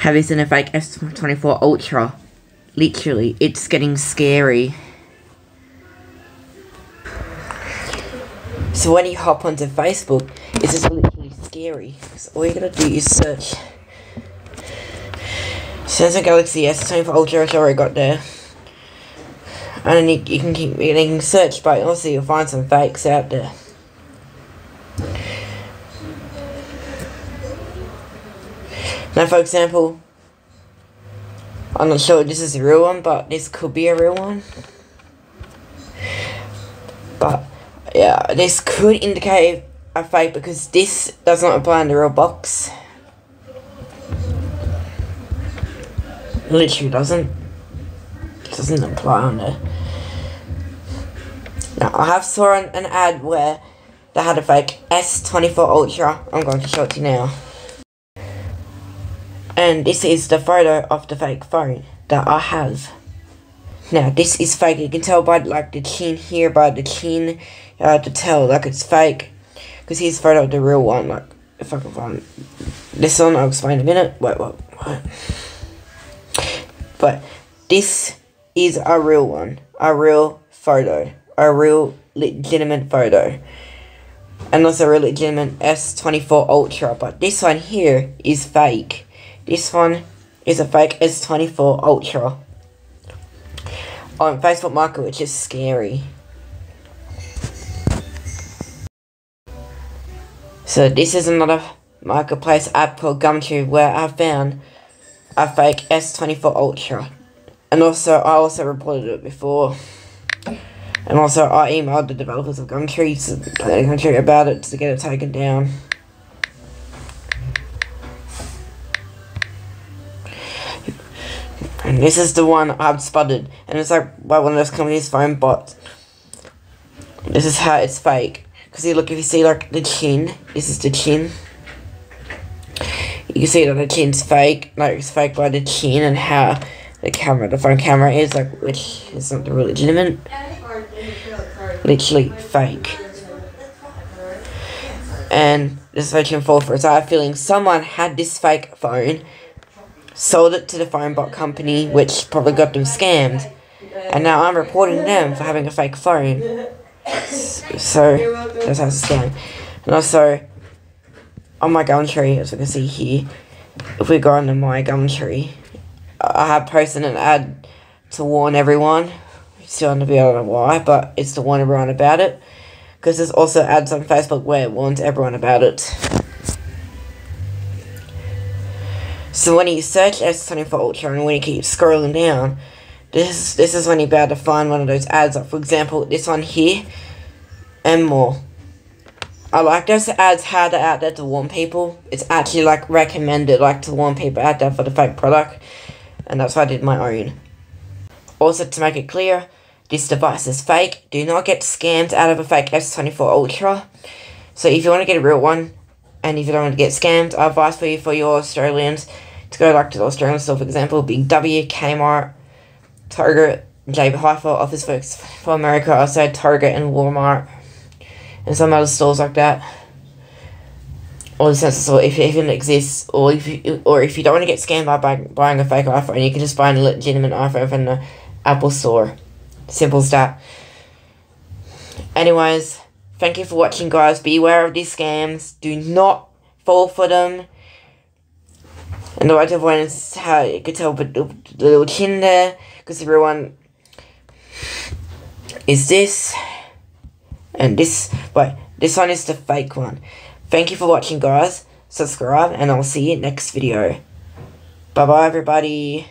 Have you seen a fake S24 Ultra? Literally, it's getting scary. So when you hop onto Facebook, it's just literally scary. So all you gotta do is search Samsung Galaxy S24 Ultra, which I already got there. And then you, you can keep you can search, but also you'll find some fakes out there. Now, for example, I'm not sure this is a real one, but this could be a real one. But, yeah, this could indicate a fake because this does not apply in the real box. Literally doesn't. It doesn't apply on there. Now, I have saw an, an ad where they had a fake S24 Ultra. I'm going to show it to you now. And this is the photo of the fake phone that I have. Now, this is fake. You can tell by like the chin here, by the chin, uh, to tell like it's fake. Because here's a photo of the real one. Like, if I can find this one, I'll explain in a minute. Wait, what? What? But this is a real one. A real photo. A real legitimate photo. And also a real legitimate S24 Ultra. But this one here is fake. This one is a fake S24 Ultra on Facebook Market, which is scary. So this is another marketplace app called Gumtree where I found a fake S24 Ultra. And also, I also reported it before. And also, I emailed the developers of Gumtree, Gumtree about it to get it taken down. And this is the one I've spotted. And it's like by one of those companies' phone bots. This is how it's fake. Because you look, if you see like the chin, this is the chin. You can see that the chin's fake. Like it's fake by the chin and how the camera, the phone camera is like, which is not really legitimate. Literally fake. And this phone can fall for it. So I have a feeling someone had this fake phone sold it to the phone bot company, which probably got them scammed. And now I'm reporting them for having a fake phone. So, that's how it's a scam. And also, on my Gumtree, as you can see here, if we go into my Gumtree, I have posted an ad to warn everyone. Still to be I don't know why, but it's to warn everyone about it. Because there's also ads on Facebook where it warns everyone about it. So when you search S24 Ultra and when you keep scrolling down, this this is when you're about to find one of those ads. Like for example, this one here, and more. I like those ads how they're out there to warn people. It's actually like recommended like to warn people out there for the fake product. And that's why I did my own. Also to make it clear, this device is fake. Do not get scammed out of a fake S24 Ultra. So if you want to get a real one, and if you don't want to get scammed, I advise for you for your Australians to go like to the Australian store, for example, Big W, Kmart, Target, JB Hi-Fi, Officeworks for America, also Target and Walmart, and some other stores like that. Or the sensor store if it even exists, or if you or if you don't want to get scammed by buying, buying a fake iPhone, you can just buy a legitimate iPhone from the Apple Store. Simple as that. Anyways, thank you for watching, guys. Beware of these scams. Do not fall for them. And the to avoid is how you could tell but the, the little chin there, because everyone is this, and this, but this one is the fake one. Thank you for watching, guys. Subscribe, and I'll see you next video. Bye-bye, everybody.